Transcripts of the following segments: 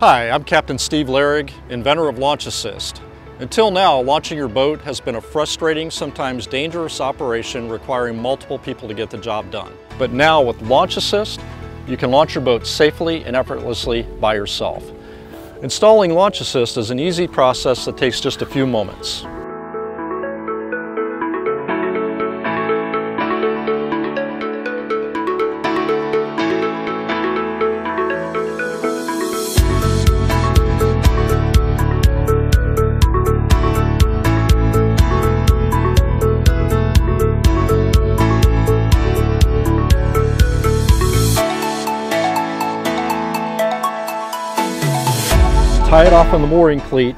Hi, I'm Captain Steve Larrig, inventor of Launch Assist. Until now, launching your boat has been a frustrating, sometimes dangerous operation requiring multiple people to get the job done. But now with Launch Assist, you can launch your boat safely and effortlessly by yourself. Installing Launch Assist is an easy process that takes just a few moments. Tie it off on the mooring cleat,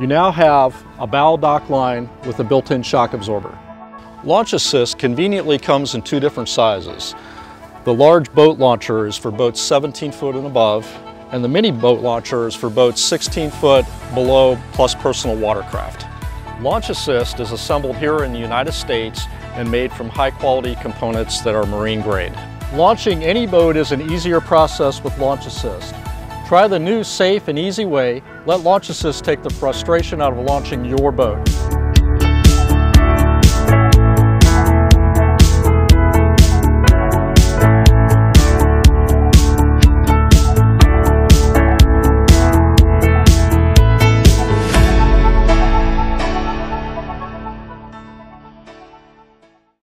you now have a bow dock line with a built-in shock absorber. Launch Assist conveniently comes in two different sizes. The large boat launcher is for boats 17 foot and above, and the mini boat launcher is for boats 16 foot below plus personal watercraft. Launch Assist is assembled here in the United States and made from high quality components that are marine grade. Launching any boat is an easier process with Launch Assist. Try the new safe and easy way. Let Launch Assist take the frustration out of launching your boat.